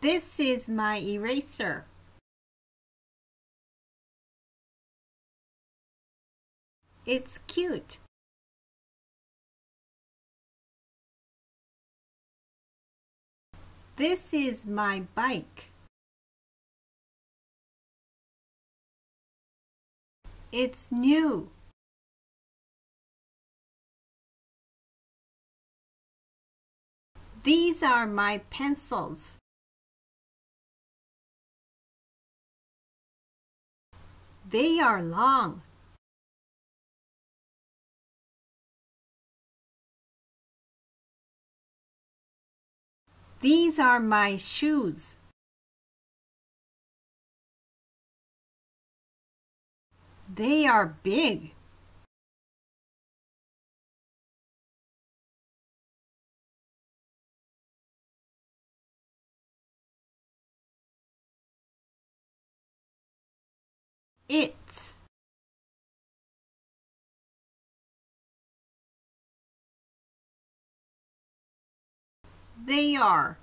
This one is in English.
This is my eraser. It's cute. This is my bike. It's new. These are my pencils. They are long. These are my shoes. They are big. It's They are